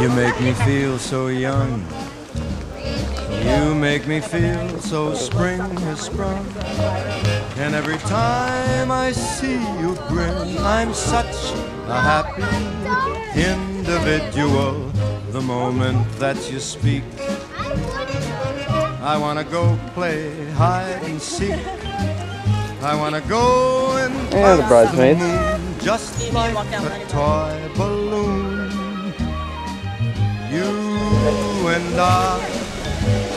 You make me feel so young. You make me feel so spring has sprung. And every time I see you grin, I'm such a happy individual. The moment that you speak, I wanna go play hide and seek. I wanna go and Yeah, the touch bridesmaids. moon just like a toy balloon. You and I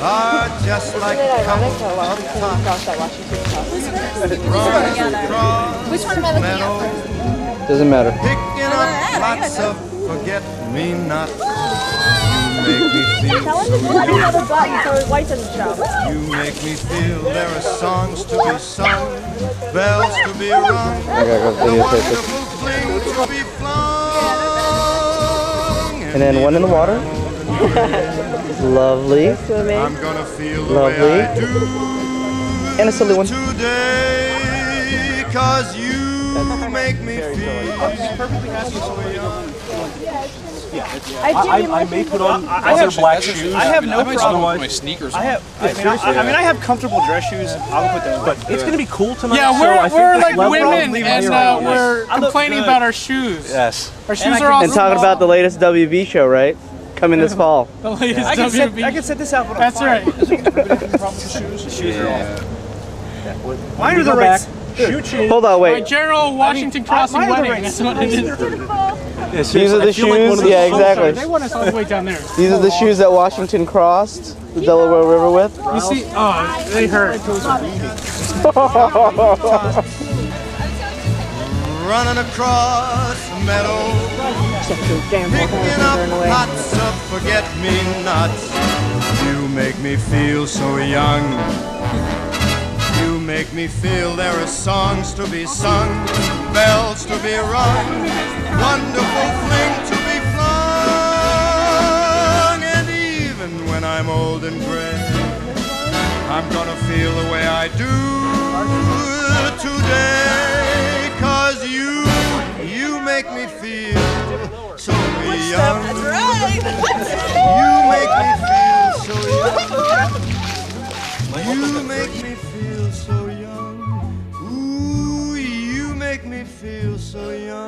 are just like a couple of tots Which one am I looking at first? Doesn't matter. picking up lots of forget-me-nots. You make me feel so Another button so white doesn't show. You make me feel there are songs to be sung, bells to be rung, I go videotape this. wonderful fling to be flung. And then one in the water. Lovely. I'm gonna feel the Lovely. way I do And a silly one. today, cause you make me feel I I, genuinely I may put on I other have- black that's- shoes. I have no I problem with my sneakers. I have. on. I mean, I, I mean, I have comfortable dress shoes. I'll put them. But it's gonna be cool tonight. Yeah, we're, I we're this like women and uh, we're I complaining about our shoes. Yes. Our shoes I are all And talking about the latest WB show, right? Coming this fall. the latest I can set. WB. I can set this out. That's right. Shoes are all. Mine are the right. Shoe change. Hold on, My wait. General Washington Crossing mine are the wedding. That's what it is. These are the shoes. Yeah, Oh, sorry, exactly. They want us all the way down there. These are the shoes that Washington crossed the Delaware River with. You see? Oh, they hurt. running across the meadow, picking up lots of forget-me-nots. You make me feel so young. You make me feel there are songs to be sung, bells to be rung, wonderful fling to be flung. And even when I'm old and gray, I'm gonna feel the way I do today. Cause you, you make me feel so young. That's right. so yeah.